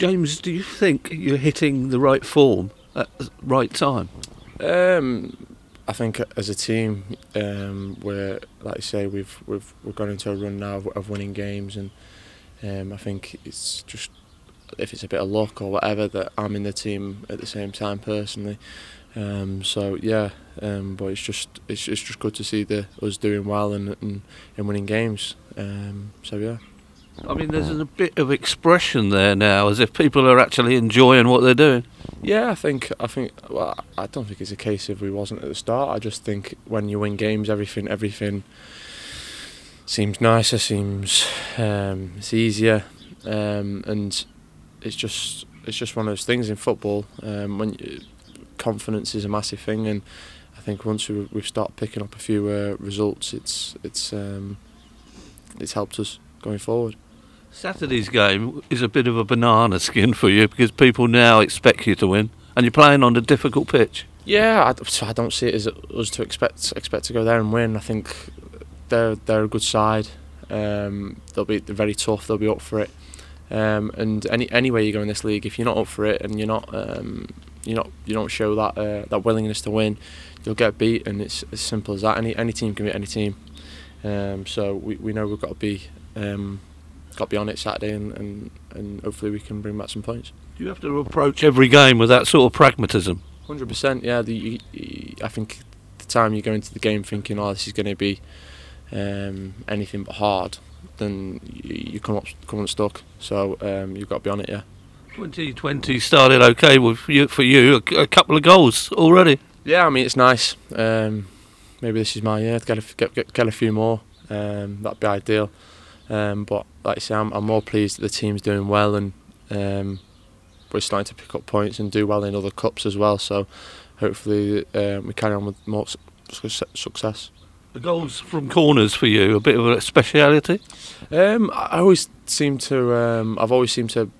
James, do you think you're hitting the right form at the right time? Um, I think as a team, um, we're like you say, we've we've we've gone into a run now of, of winning games, and um, I think it's just if it's a bit of luck or whatever that I'm in the team at the same time personally. Um, so yeah, um, but it's just it's, it's just good to see the us doing well and and, and winning games. Um, so yeah. I mean, there's a bit of expression there now, as if people are actually enjoying what they're doing. Yeah, I think I think well, I don't think it's a case of we wasn't at the start. I just think when you win games, everything everything seems nicer, seems um, it's easier, um, and it's just it's just one of those things in football. Um, when you, confidence is a massive thing, and I think once we, we've started picking up a few uh, results, it's it's um, it's helped us going forward. Saturday's game is a bit of a banana skin for you because people now expect you to win, and you're playing on a difficult pitch. Yeah, I, I don't see it as us to expect expect to go there and win. I think they're they're a good side. Um, they'll be they're very tough. They'll be up for it. Um, and any any way you go in this league, if you're not up for it and you're not um, you not you don't show that uh, that willingness to win, you'll get beat. And it's as simple as that. Any any team can beat any team. Um, so we, we know we've got to be um, got to be on it Saturday, and, and, and hopefully we can bring back some points. You have to approach every game with that sort of pragmatism. Hundred percent, yeah. The, I think the time you go into the game thinking, "Oh, this is going to be um, anything but hard," then you, you come up come unstuck. So um, you've got to be on it, yeah. 2020 started okay with you, for you. A, a, couple of goals already. Yeah, I mean it's nice. Um, maybe this is my year to get a, get, get, get a few more. Um, that'd be ideal. Um, but like I say, I'm, I'm more pleased that the team's doing well and um, we're starting to pick up points and do well in other cups as well. So hopefully um, we carry on with more su success. The goals from corners for you a bit of a speciality. Um, I always seem to. Um, I've always seemed to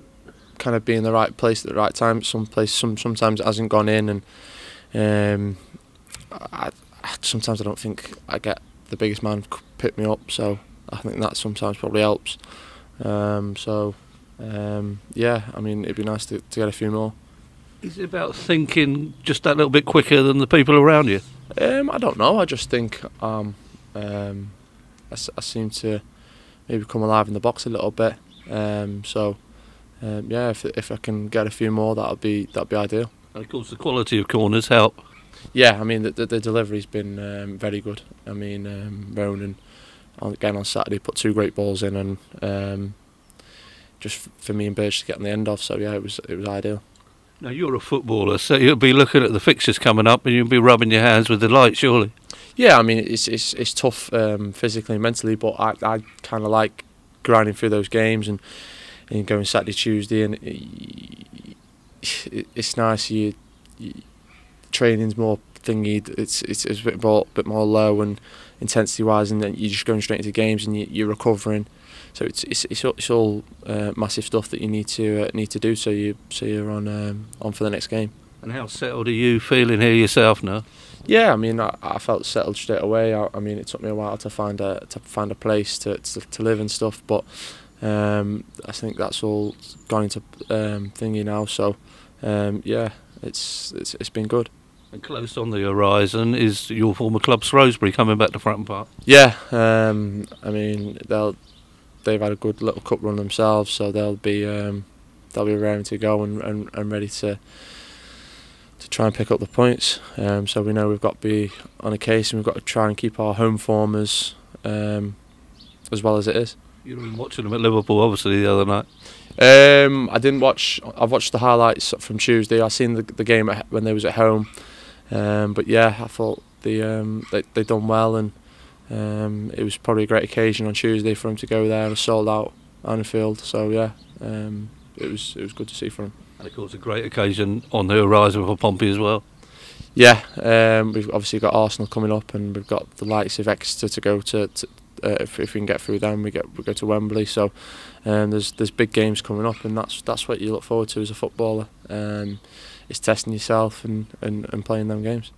kind of be in the right place at the right time. Some place, some sometimes it hasn't gone in, and um, I, sometimes I don't think I get the biggest man pick me up. So I think that sometimes probably helps. Um, so um, yeah, I mean it'd be nice to, to get a few more. Is it about thinking just that little bit quicker than the people around you? Um, I don't know. I just think um, um, I, I, seem to maybe come alive in the box a little bit. Um, so um, yeah, if if I can get a few more, that'd be that'd be ideal. And of course, the quality of corners help. Yeah, I mean the the, the delivery's been um, very good. I mean um, Ronan again on Saturday put two great balls in and um, just for me and Birch to get on the end of. So yeah, it was it was ideal. Now you're a footballer, so you'll be looking at the fixtures coming up, and you'll be rubbing your hands with delight, surely. Yeah, I mean it's it's it's tough um, physically and mentally, but I I kind of like grinding through those games and and going Saturday Tuesday, and it, it's nice. You, you training's more thingy. It's it's, it's a bit more bit more low and intensity wise, and then you're just going straight into games and you, are recovering. So it's it's it's, it's all uh, massive stuff that you need to uh, need to do. So you so you're on um, on for the next game. And how settled are you feeling here yourself now? Yeah, I mean, I, I felt settled straight away. I, I, mean, it took me a while to find a to find a place to to, to live and stuff, but um, I think that's all gone into um, thingy now. So um, yeah, it's it's it's been good. And close on the horizon is your former club Shrewsbury coming back to Fratton Park. Yeah, um, I mean they'll they've had a good little cup run themselves, so they'll be um, they'll be raring to go and, and, and ready to to try and pick up the points. Um, so we know we've got to be on a case, and we've got to try and keep our home form as um, as well as it is. You were watching them at Liverpool, obviously, the other night. Um, I didn't watch. I've watched the highlights from Tuesday. I seen the the game when they was at home. Um, but yeah, I thought the um, they they done well, and um, it was probably a great occasion on Tuesday for him to go there and sold out Anfield. So yeah, um, it was it was good to see for him. And of course, a great occasion on the horizon for Pompey as well. Yeah, um, we've obviously got Arsenal coming up, and we've got the likes of Exeter to go to. to uh, if, if we can get through them, we get we go to Wembley. So um, there's there's big games coming up, and that's that's what you look forward to as a footballer. Um, it's testing yourself and, and, and playing them games.